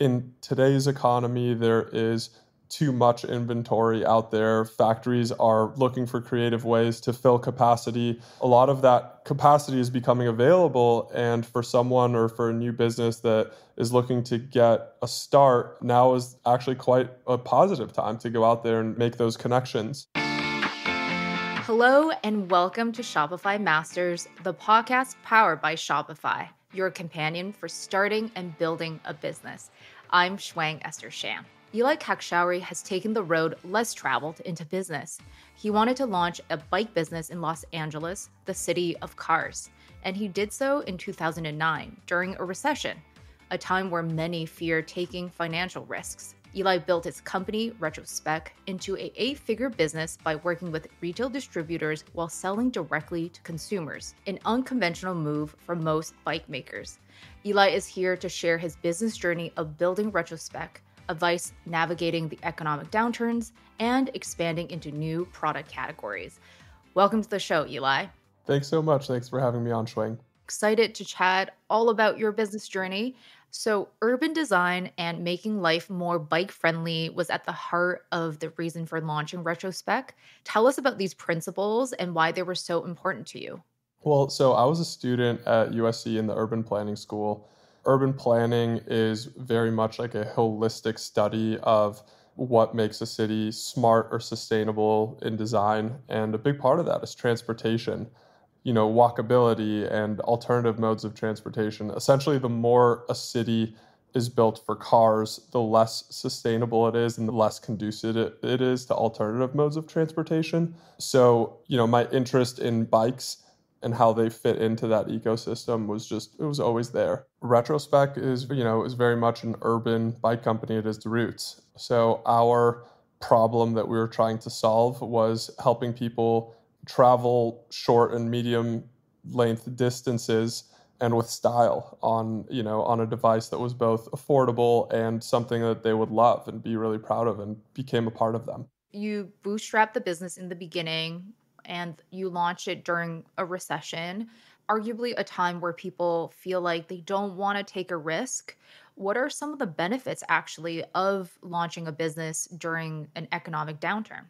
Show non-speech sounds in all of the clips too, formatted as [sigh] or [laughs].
in today's economy, there is too much inventory out there. Factories are looking for creative ways to fill capacity. A lot of that capacity is becoming available. And for someone or for a new business that is looking to get a start, now is actually quite a positive time to go out there and make those connections. Hello, and welcome to Shopify Masters, the podcast powered by Shopify, your companion for starting and building a business. I'm Shuang Esther Shan. Ely Khakshouri has taken the road less traveled into business. He wanted to launch a bike business in Los Angeles, the city of cars, and he did so in 2009 during a recession, a time where many fear taking financial risks. Ely built his company, Retrospec, into a eight-figure business by working with retail distributors while selling directly to consumers, an unconventional move for most bike makers. Ely is here to share his business journey of building Retrospec, advice navigating the economic downturns, and expanding into new product categories. Welcome to the show, Ely. Thanks so much. Thanks for having me on, Shuang. Excited to chat all about your business journey. So, urban design and making life more bike friendly was at the heart of the reason for launching Retrospec. Tell us about these principles and why they were so important to you. Well, so I was a student at USC in the urban planning school urban planning is very much like a holistic study of what makes a city smart or sustainable in design. And a big part of that is transportation, you know, walkability and alternative modes of transportation. Essentially, the more a city is built for cars, the less sustainable it is and the less conducive it is to alternative modes of transportation. So, you know, my interest in bikes and how they fit into that ecosystem was just it was always there. Retrospec is you know is very much an urban bike company at its roots. So our problem that we were trying to solve was helping people travel short and medium length distances and with style on you know on a device that was both affordable and something that they would love and be really proud of and became a part of them. You bootstrap the business in the beginning and you launch it during a recession, arguably a time where people feel like they don't want to take a risk. What are some of the benefits actually of launching a business during an economic downturn?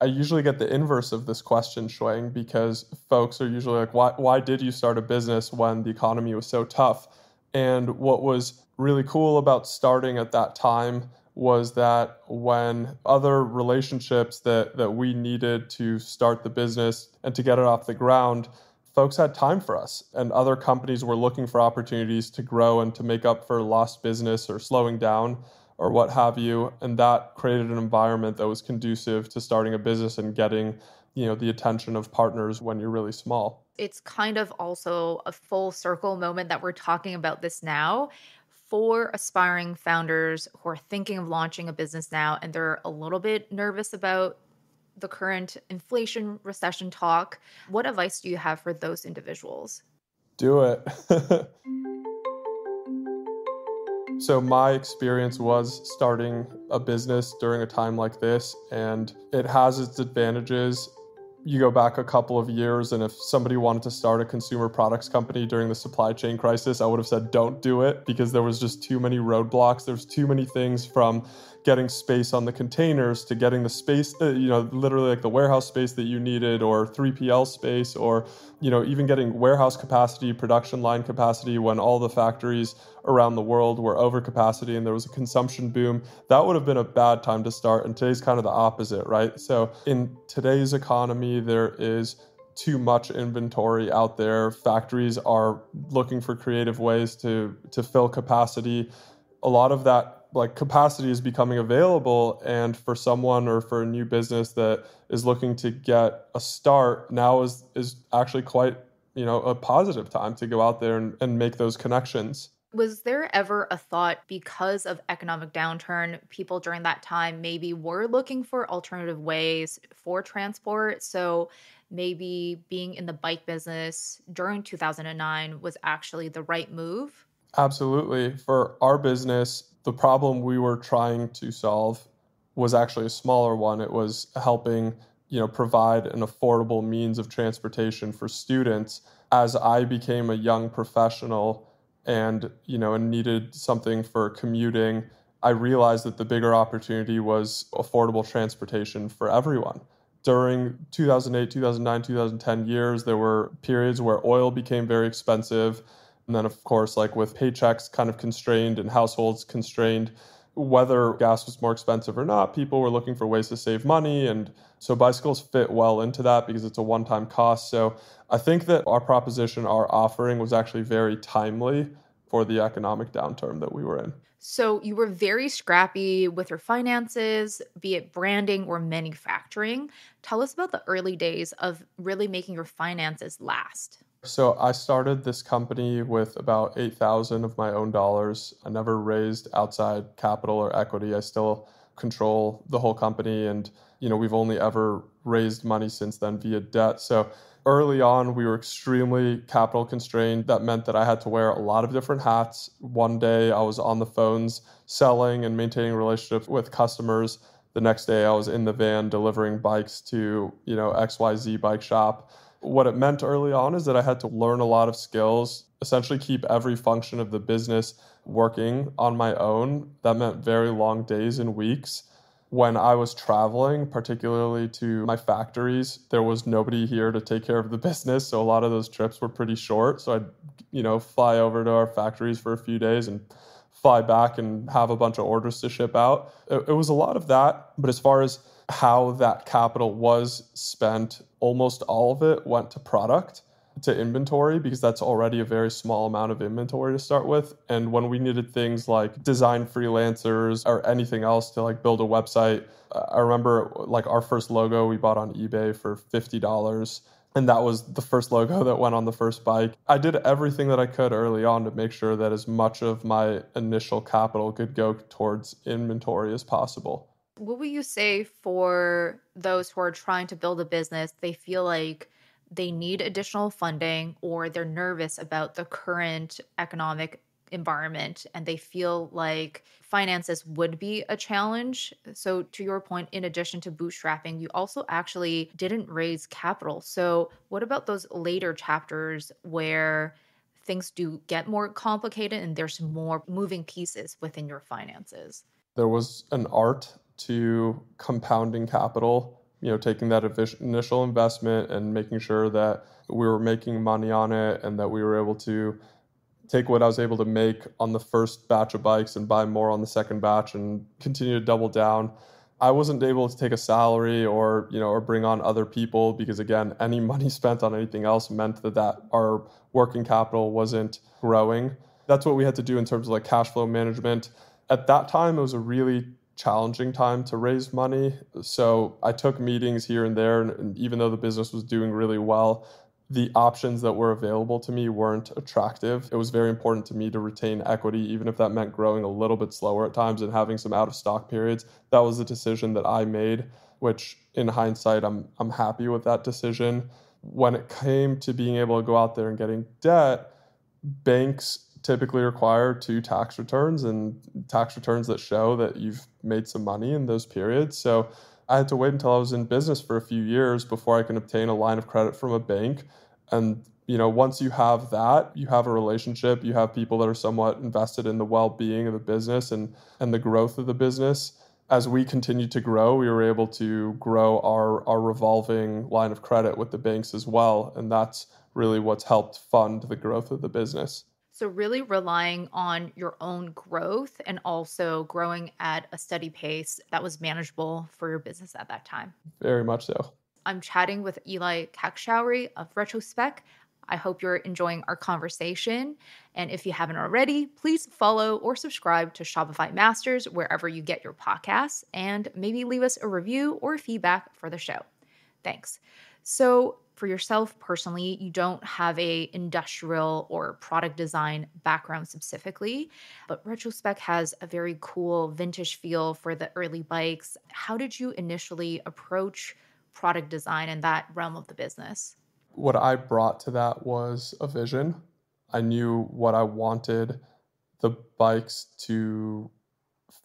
I usually get the inverse of this question, Shuang, because folks are usually like, why, why did you start a business when the economy was so tough? And what was really cool about starting at that time was that when other relationships that, that we needed to start the business and to get it off the ground, folks had time for us. And other companies were looking for opportunities to grow and to make up for lost business or slowing down or what have you. And that created an environment that was conducive to starting a business and getting you know the attention of partners when you're really small it's kind of also a full circle moment that we're talking about this now for aspiring founders who are thinking of launching a business now and they're a little bit nervous about the current inflation recession talk, what advice do you have for those individuals? Do it. [laughs] so, my experience was starting a business during a time like this, and it has its advantages. You go back a couple of years and if somebody wanted to start a consumer products company during the supply chain crisis i would have said don't do it because there was just too many roadblocks. There's too many things from getting space on the containers to getting the space uh, you know literally like the warehouse space that you needed or 3pl space or you know even getting warehouse capacity production line capacity when all the factories around the world were over capacity and there was a consumption boom that would have been a bad time to start and today's kind of the opposite right? So in today's economy there is too much inventory out there. Factories are looking for creative ways to to fill capacity. A lot of that like capacity is becoming available and for someone or for a new business that is looking to get a start now is is actually quite you know a positive time to go out there and, and make those connections. Was there ever a thought because of economic downturn people during that time maybe were looking for alternative ways for transport? So maybe being in the bike business during 2009 was actually the right move? Absolutely. For our business the problem we were trying to solve was actually a smaller one. It was helping, you know, provide an affordable means of transportation for students. As I became a young professional and you know and needed something for commuting i realized that the bigger opportunity was affordable transportation for everyone during 2008 2009 2010 years there were periods where oil became very expensive and then of course like with paychecks kind of constrained and households constrained whether gas was more expensive or not people were looking for ways to save money and so bicycles fit well into that because it's a one-time cost so I think that our proposition, our offering was actually very timely for the economic downturn that we were in. So you were very scrappy with your finances, be it branding or manufacturing. Tell us about the early days of really making your finances last. So I started this company with about 8,000 of my own dollars. I never raised outside capital or equity. I still control the whole company and you know, we've only ever raised money since then via debt. So early on, we were extremely capital constrained. That meant that I had to wear a lot of different hats. One day I was on the phones selling and maintaining relationships with customers. The next day I was in the van delivering bikes to, you know, XYZ bike shop. What it meant early on is that I had to learn a lot of skills, essentially keep every function of the business working on my own. That meant very long days and weeks when I was traveling, particularly to my factories, there was nobody here to take care of the [laughs] business. So a lot of those trips were pretty short. So I'd, you know, fly over to our factories for a few days and fly back and have a bunch of orders to ship out. It, it was a lot of that. But as far as how that capital was spent, almost all of it went to product to inventory because that's already a very small amount of inventory to start with. And when we needed things like design freelancers or anything else to like build a website, I remember like our first logo we bought on eBay for $50 and that was the first logo [laughs] that went on the first bike. I did everything that I could early on to make sure that as much of my initial capital could go towards inventory as possible. What would you say for those who are trying to build a business? They feel like they need additional funding or they're nervous about the current economic environment and they feel like finances would be a challenge. So, to your point, in addition to bootstrapping, you also actually didn't raise capital. So, what about those later chapters where things do get more complicated and there's more moving pieces within your finances? There was an art to compounding capital you know taking that initial investment and making sure that we were making money on it and that we were able to take what I was able to make on the first batch of bikes and buy more on the second batch and continue to double down. I wasn't able to take a salary or you know or bring on other people because again [laughs] any money spent on anything else meant that that our working capital wasn't growing. That's what we had to do in terms of like cash flow management. At that time it was a really challenging time to raise money. So I took meetings here and there, and, even though the business was doing really well, the options that were available to me weren't attractive. It was very important to me to retain equity, even if that meant growing a little bit slower at times and having some out of stock periods. That was a decision that I made, which in hindsight, I'm, I'm happy with that decision. When it came to being able to go out there and getting debt, banks typically require two tax returns and tax returns that show that you've made some money in those periods. So I had to wait until I was in business for a few years before I can obtain a line of credit from a bank. And you know, once you have that, you have a relationship, you have people that are somewhat invested in the well-being of the business and and the growth of the business. As we continued to grow, we were able to grow our our revolving line of credit with the banks as well, and that's really what's helped fund the growth of the business. So, really relying on your own growth and also growing at a steady pace that was manageable for your business at that time. Very much so. I'm chatting with Ely Khakshouri of Retrospec. I hope you're enjoying our conversation. And if you haven't already, please follow or subscribe to Shopify Masters wherever you get your podcasts and maybe leave us a review or feedback for the show. Thanks. So, for yourself personally, you don't have a industrial or product design background specifically, but Retrospec has a very cool vintage feel for the early bikes. How did you initially approach product design in that realm of the business? What I brought to that was a vision. I knew what I wanted the bikes to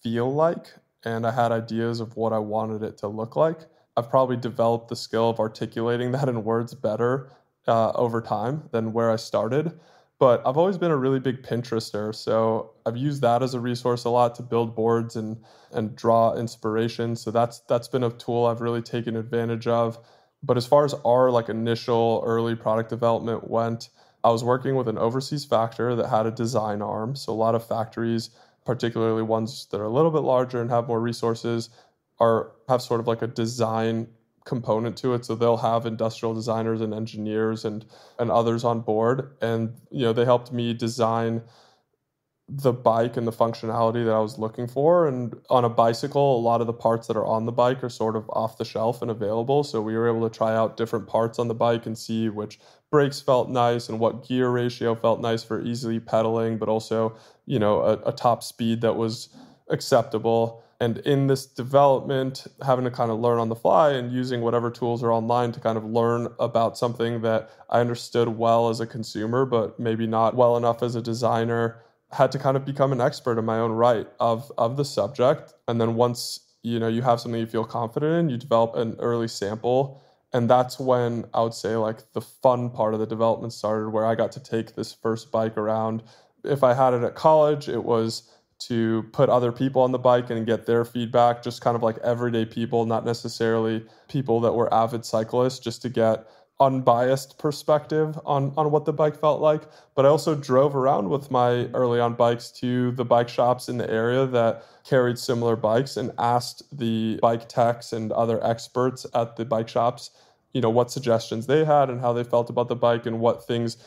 feel like, and I had ideas of what I wanted it to look like. I've probably developed the skill of articulating that in words better uh, over time than where I started. But I've always been a really big Pinterester. So I've used that as a resource a lot to build boards and and draw inspiration. So that's that's been a tool I've really taken advantage of. But as far as our like initial early product development went, I was working with an overseas factor that had a design arm. So a lot of factories, particularly ones that are a little bit larger and have more resources, are have sort of like a design component to it so they'll have industrial designers and engineers and and others on board and you know they helped me design the bike and the functionality that I was looking for. And on a bicycle, a lot of the parts that are on the bike are sort of off the shelf and available. So we were able to try out different parts on the bike and see which brakes felt nice and what gear ratio felt nice for easily pedaling, but also, you know, a, a top speed that was acceptable. And in this development, having to kind of learn on the fly and using whatever tools are online to kind of learn about something that I understood well as a consumer, but maybe not well enough as a designer had to kind of become an expert in my own right of of the subject. And then once you know you have something you feel confident in you develop an early sample. And that's when i would say like the fun part of the development started where i got to take this first bike around. If i had it at college it was to put other people on the bike and get their feedback just kind of like everyday people not necessarily people that were avid cyclists just to get unbiased perspective on on what the bike felt like. But i also drove around with my early on bikes to the bike shops in the area that carried similar bikes and asked the bike techs and other experts at the bike shops you know what suggestions they had and how they felt about the bike and what things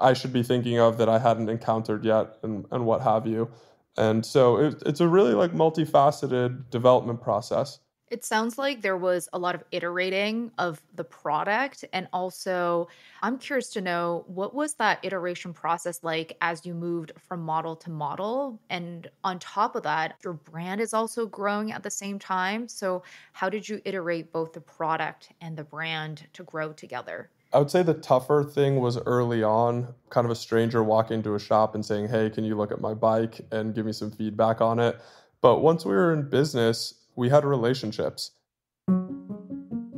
i should be thinking of that i hadn't encountered yet and, and what have you and so it, it's a really like multifaceted development process it sounds like there was a lot of iterating of the product. And also, I'm curious to know what was that iteration process like as you moved from model to model? And on top of that, your brand is also growing at the same time. So, how did you iterate both the product and the brand to grow together? I would say the tougher thing was early on, kind of a stranger walking into a shop and saying, Hey, can you look at my bike and give me some feedback on it? But once we were in business, we had relationships.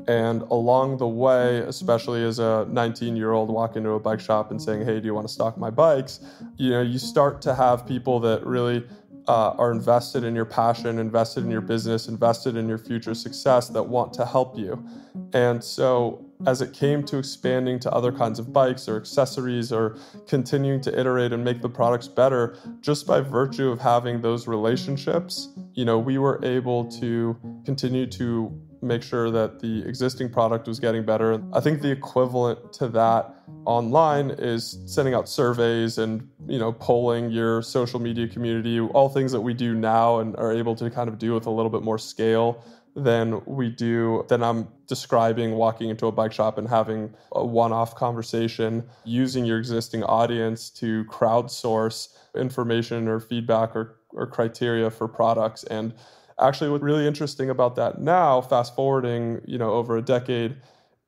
And along the way, especially as a 19 year old walking into a bike shop and saying, Hey, do you want to stock my bikes? You know, you start to have people that really uh, are invested in your passion, invested in your business, invested in your future success that want to help you. And so, as it came to expanding to other kinds of bikes or accessories or continuing to iterate and make the products better, just by virtue of having those relationships, you know, we were able to continue to make sure that the existing product was getting better. I think the equivalent to that online is sending out surveys and you know polling your social media community, all things that we do now and are able to kind of do with a little bit more scale than we do than I'm describing walking into a bike shop and having a one-off conversation using your existing audience to crowdsource information or feedback or, or criteria for products and actually what's really interesting about that now fast forwarding you know over a decade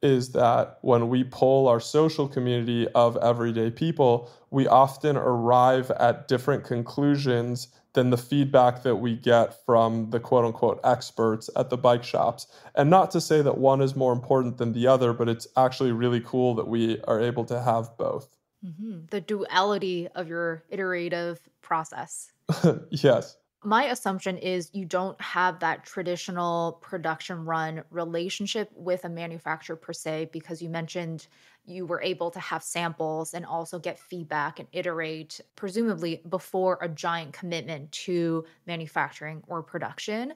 is that when we poll our social community of everyday people we often arrive at different conclusions than the feedback that we get from the quote unquote experts at the bike shops. And not to say that one is more important than the other, but it's actually really cool that we are able to have both. Mm-hmm. The duality of your iterative process. [laughs] yes my assumption is you don't have that traditional production run relationship with a manufacturer per se because you mentioned you were able to have samples and also get feedback and iterate presumably before a giant commitment to manufacturing or production.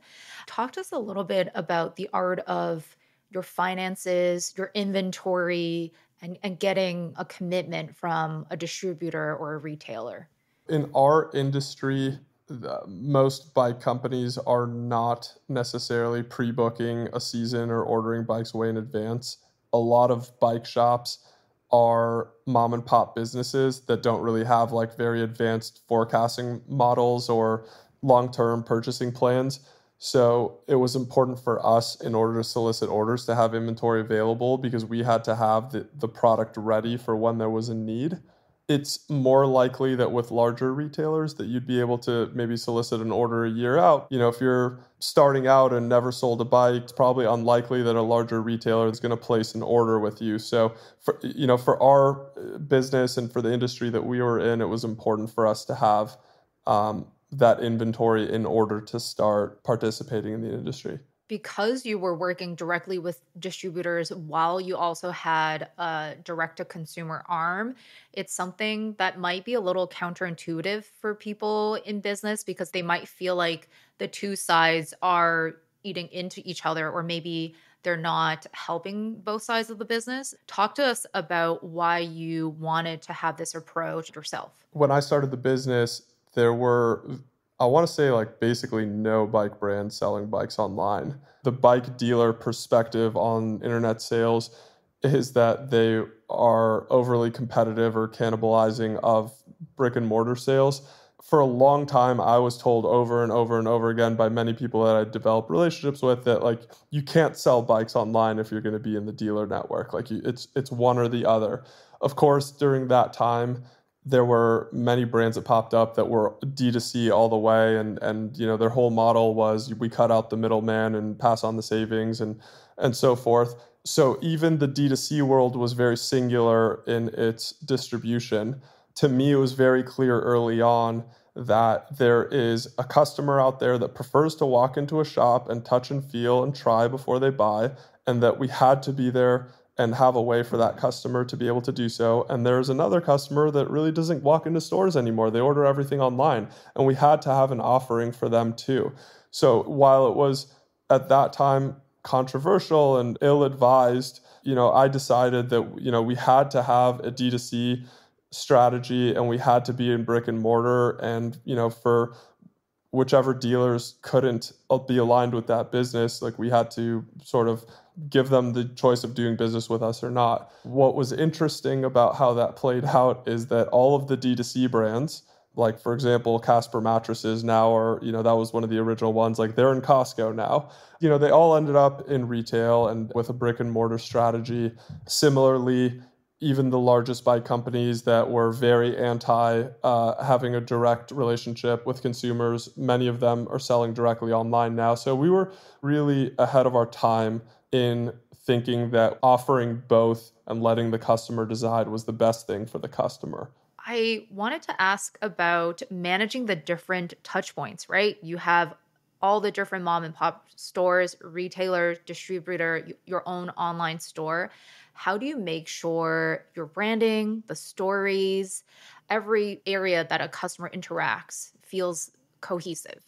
Talk to us a little bit about the art of your finances your inventory and, and getting a commitment from a distributor or a retailer. In our industry most bike companies are not necessarily pre-booking a season or ordering bikes way in advance. A lot of bike shops are mom and pop businesses that don't really have like very advanced forecasting models or long-term purchasing plans. So it was important for us in order to solicit orders to have inventory available because we had to have the, the product ready for when there was a need it's more likely that with larger retailers that you'd be able to maybe solicit an order a year out. You know, if you're starting out and never sold a bike, it's probably unlikely that a larger retailer is going to place an order with you. So, for, you know, for our uh, business and for the industry that we were in, it was important for us to have um, that inventory in order to start participating in the industry because you were working directly with distributors while you also had a direct to consumer arm, it's something that might be a little counterintuitive for people in business because they might feel like the two sides are eating into each other or maybe they're not helping both sides of the business. Talk to us about why you wanted to have this approach yourself. When I started the business, there were I want to say like basically no bike brand selling bikes online. The bike dealer perspective on internet sales is that they are overly competitive or cannibalizing of brick and mortar sales. For a long time, I was told over and over and over again by many people that I developed relationships with that like you can't sell bikes online if you're going to be in the dealer network. Like you, it's it's one or the other. Of course, during that time, there were many brands that popped up that were D2C all the way and and you know their whole model was we cut out the middleman and pass on the savings and and so forth. So even the D2C world was very singular in its distribution. To me it was very clear early on that there is a customer out there that prefers to walk into a shop and touch and feel and try before they buy and that we had to be there and have a way for that customer to be able to do so. And there's another customer that really doesn't walk into stores anymore. They order everything online. And we had to have an offering for them too. So while it was at that time controversial and ill advised, you know, I decided that, you know, we had to have a D2C strategy and we had to be in brick and mortar. And, you know, for whichever dealers couldn't uh, be aligned with that business, like we had to sort of give them the choice of doing business with us or not. What was interesting about how that played out is that all of the D2C brands, like for example, Casper mattresses now are, you know, that was one of the original ones, like they're in Costco now. You know, they all ended up in retail and with a brick and mortar strategy. Similarly, even the largest bike companies that were very anti uh, having a direct relationship with consumers, many of them are selling directly online now. So we were really ahead of our time in thinking that offering both and letting the customer decide was the best thing for the customer. I wanted to ask about managing the different touch points, right? You have all the different mom and pop stores, retailer, distributor, your own online store. How do you make sure your branding, the stories, every area that a customer interacts feels cohesive?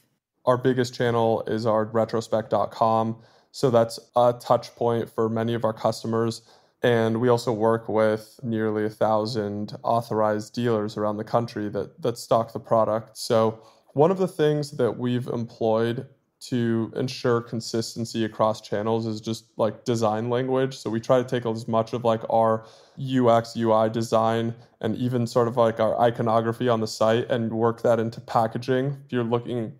Our biggest channel is our retrospec.com so that's a touch point for many of our customers. And we also work with nearly a thousand authorized dealers around the country that, that stock the product. So, one of the things that we've employed to ensure consistency across channels is just like design language. So, we try to take as much of like our UX, UI design, and even sort of like our iconography on the site and work that into packaging. If you're looking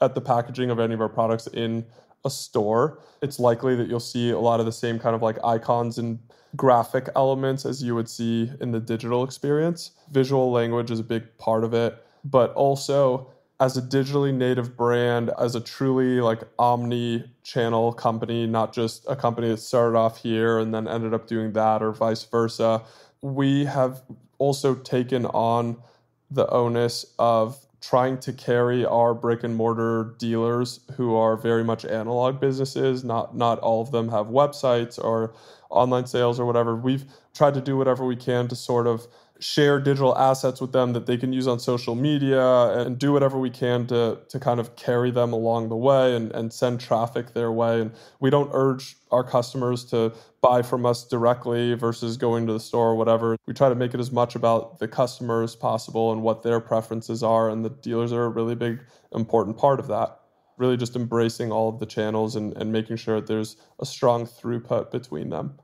at the packaging of any of our products in a store, it's likely that you'll see a lot of the same kind of like icons and graphic elements as you would see in the digital experience. Visual language is a big part of it, but also as a digitally native brand, as a truly like omni channel company, not just a company that started off here and then ended up doing that or vice versa, we have also taken on the onus of trying to carry our brick and mortar dealers who are very much analog businesses not not all of them have websites or online sales or whatever. We've tried to do whatever we can to sort of share digital assets with them that they can use on social media and do whatever we can to to kind of carry them along the way and, and send traffic their way. And we don't urge our customers to buy from us directly versus going to the store or whatever. We try to make it as much about the customer as possible and what their preferences are. And the dealers are a really big, important part of that. Really just embracing all of the channels and, and making sure that there's a strong throughput between them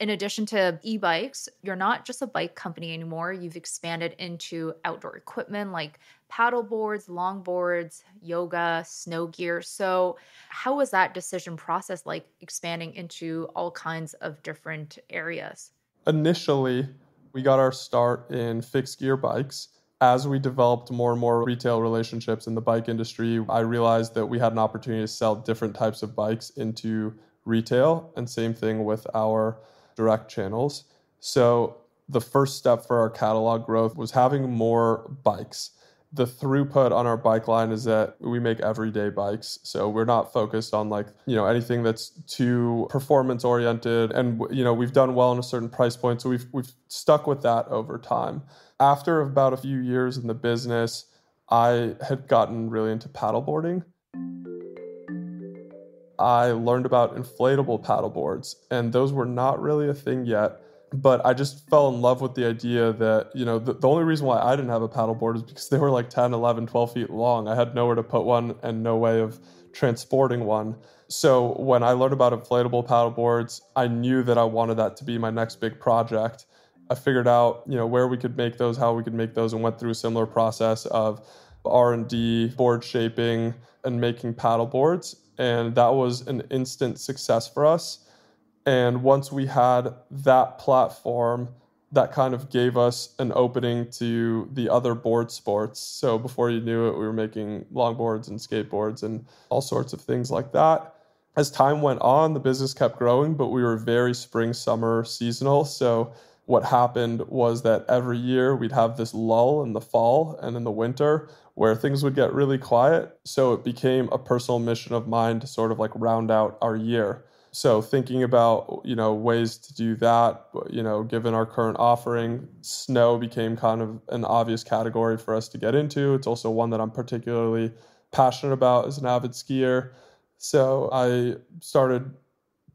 in addition to e bikes, you're not just a bike company anymore. You've expanded into outdoor equipment like paddle boards, longboards, yoga, snow gear. So, how was that decision process like expanding into all kinds of different areas? Initially, We got our start in fixed gear bikes. As we developed more and more retail relationships in the bike industry, I realized that we had an opportunity to sell different types of bikes into retail, and same thing with our direct channels. So, the first step for our catalog growth was having more bikes. The throughput on our bike line is that we make everyday bikes. So we're not focused on like you know anything that's too performance oriented. And you know we've done well in a certain price point so we've we've stuck with that over time. After about a few years in the business i had gotten really into paddleboarding i learned about inflatable paddleboards and those were not really a thing yet but I just fell in love with the idea that, you know, the, the only reason why I didn't have a paddleboard is because [laughs] they were like 10, 11, 12 feet long. I had nowhere to put one and no way of transporting one. So when I learned about inflatable paddleboards, I knew that I wanted that to be my next big project. I figured out, you know, where we could make those, how we could make those, and went through a similar process of R&D, board shaping, and making paddleboards. And that was an instant success for us and once we had that platform, that kind of gave us an opening to the other board sports. So before you knew it, we were making longboards and skateboards and all sorts of things like that. As time went on, the business kept growing, but we were very spring, summer seasonal. So what happened was that every year we'd have this lull in the fall and in the winter where things would get really quiet. So it became a personal mission of mine to sort of like round out our year. So thinking about you know ways to do that you know given our current offering snow became kind of an obvious category for us to get into. It's also one that i'm particularly passionate about as an avid skier. So i started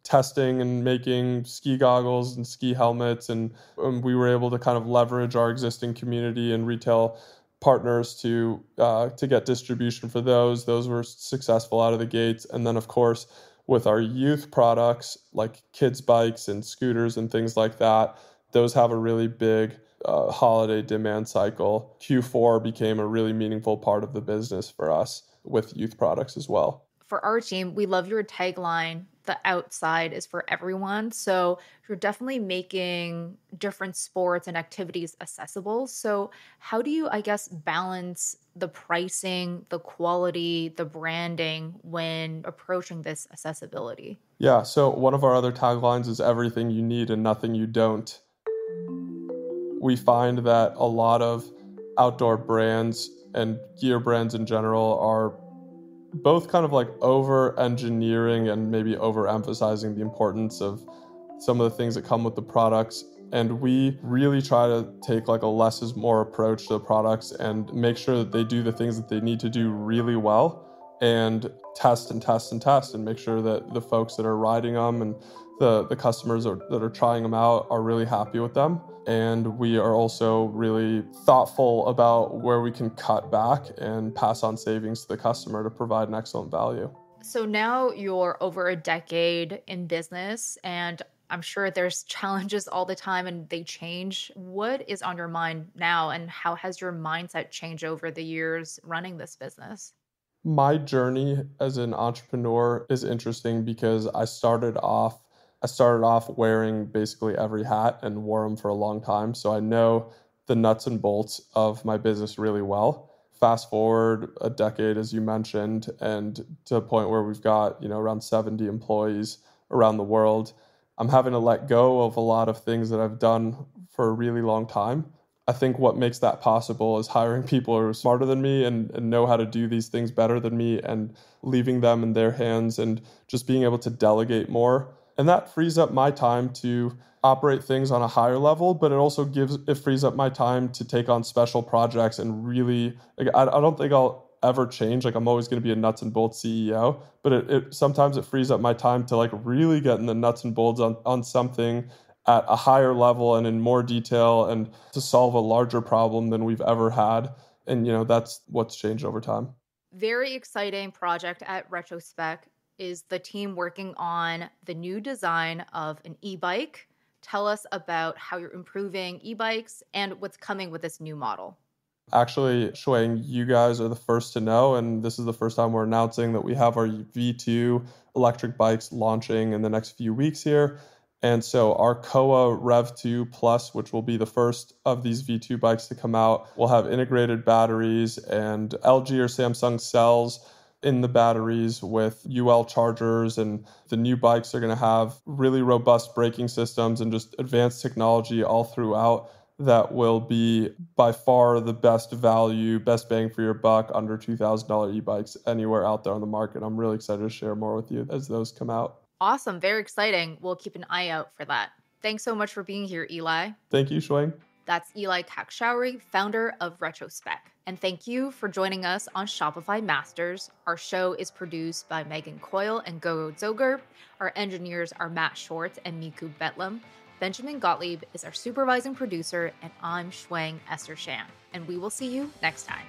testing and making ski goggles and ski helmets and, and we were able to kind of leverage our existing community and retail partners to uh, to get distribution for those. Those were successful out of the gates. And then of course with our youth products like kids bikes and scooters and things like that those have a really big uh, holiday demand cycle. Q4 became a really meaningful part of the business for us with youth products as well. For our team we love your tagline the outside is for everyone. So you're definitely making different sports and activities accessible. So, how do you, I guess, balance the pricing, the quality, the branding when approaching this accessibility? Yeah. So, one of our other taglines is everything you need and nothing you don't. We find that a lot of outdoor brands and gear brands in general are both kind of like over engineering and maybe over emphasizing the importance of some of the things that come with the products and we really try to take like a less is more approach to the products and make sure that they do the things that they need to do really well and test and test and test and make sure that the folks that are riding them and the, the customers are, that are trying them out are really happy with them. And we are also really thoughtful about where we can cut back and pass on savings to the customer to provide an excellent value. So now you're over a decade in business, and I'm sure there's [laughs] challenges all the time and they change. What is on your mind now, and how has your mindset changed over the years running this business? My journey as an entrepreneur is interesting because I started off I started off wearing basically every hat and wore them for a long time. So I know the nuts and bolts of my business really well. Fast forward a decade, as you mentioned, and to a point where we've got, you know, around 70 employees around the world. I'm having to let go of a lot of things that I've done for a really long time. I think what makes that possible is hiring people who are smarter than me and, and, know how to do these things better than me and leaving them in their hands and just being able to delegate more and that frees up my time to operate things on a higher level but it also gives it frees up my time to take on special projects and really I, I don't think i'll ever change. Like i'm always going to be a nuts and bolts ceo but it, it sometimes it frees up my time to like really get in the nuts and bolts on, on something at a higher level and in more detail and to solve a larger problem than we've ever had. And you know that's what's changed over time. Very exciting project at retrospec is the team working on the new design of an e bike. Tell us about how you're improving e bikes and what's coming with this new model. Actually, Shuang, you guys are the first to know, and this is the first time we're announcing that we have our V2 electric bikes launching in the next few weeks here. And so our Koa Rev2 Plus, which will be the first of these V2 bikes to come out, will have integrated batteries and LG or Samsung cells in the batteries with UL chargers and the new bikes are going to have really robust braking systems and just advanced technology all throughout that will be by far the best value, best bang for your buck under $2,000 e-bikes anywhere out there on the market. I'm really excited to share more with you as those come out. Awesome, very exciting. We'll keep an eye out for that. Thanks so much for being here, Ely. Thank you, Shuang. That's Ely Khakshouri, founder of Retrospec. And thank you for joining us on Shopify Masters. Our show is produced by Megan Coyle and Gogo Zoger. Our engineers are Matt Schwartz and Miku Betlam. Benjamin Gottlieb is our supervising producer, and I'm Shuang Esther Sham. And we will see you next time.